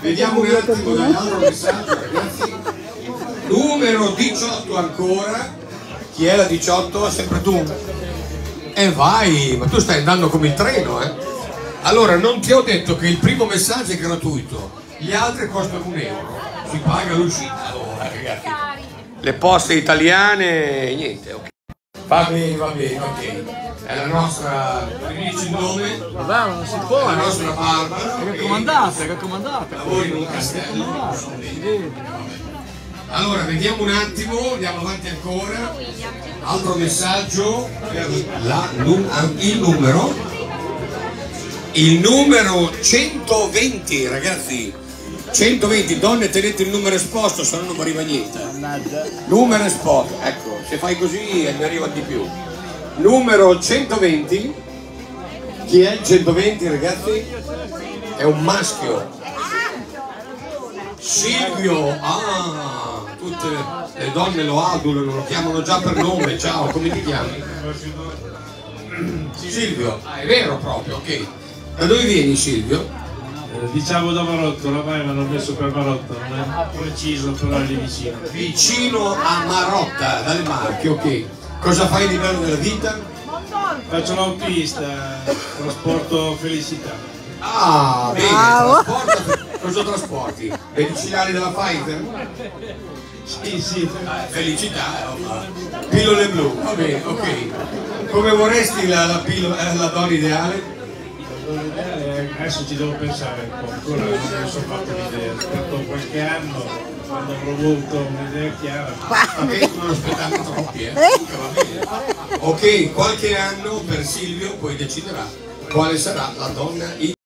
Vediamo un attimo dall'altro messaggio, ragazzi. Numero 18 ancora. Chi è la 18? Sempre tu. E vai, ma tu stai andando come il treno, eh? Allora, non ti ho detto che il primo messaggio è gratuito, gli altri costano un euro. Si paga l'uscita. Allora, ragazzi. Le poste italiane, niente, ok. Va bene, va bene, ok. È la nostra, mi il nome? Vabbè, non si può. La nostra Barbara. È raccomandata, è raccomandata. Lavori in un castello. Allora, vediamo un attimo, andiamo avanti ancora. Altro messaggio per la nu- il numero. Il numero 120, ragazzi. 120, donne tenete il numero esposto, se no non mi arriva niente. Numero esposto, ecco, se fai così eh, mi arriva di più. Numero 120. Chi è il 120, ragazzi? È un maschio. Silvio, ah, tutte le donne lo adulano, lo chiamano già per nome, ciao, come ti chiami? Silvio, ah, è vero proprio, ok. Da dove vieni Silvio? Eh, Diciamo da Marotto, oramai mi hanno messo per Marotto, non è preciso, però lì vicino. Vicino a Marotta, dalle Marche, ok. Cosa fai di bello nella vita? Faccio l'autista, trasporto felicità. Ah, bene, Bravo. cosa trasporti? Medicinali della Pfizer? Sì, sì, Felicità, eh, roba. Pillole blu, va bene, ok. Come vorresti la, la, pillo- eh, la donna ideale? Adesso ci devo pensare un po', ancora non mi sono fatto l'idea. Aspetto qualche anno, quando avrò avuto un'idea chiara. Vabbè, non aspettando troppi, eh. Comunque va bene. Ok, qualche anno per Silvio poi deciderà quale sarà la donna ideale.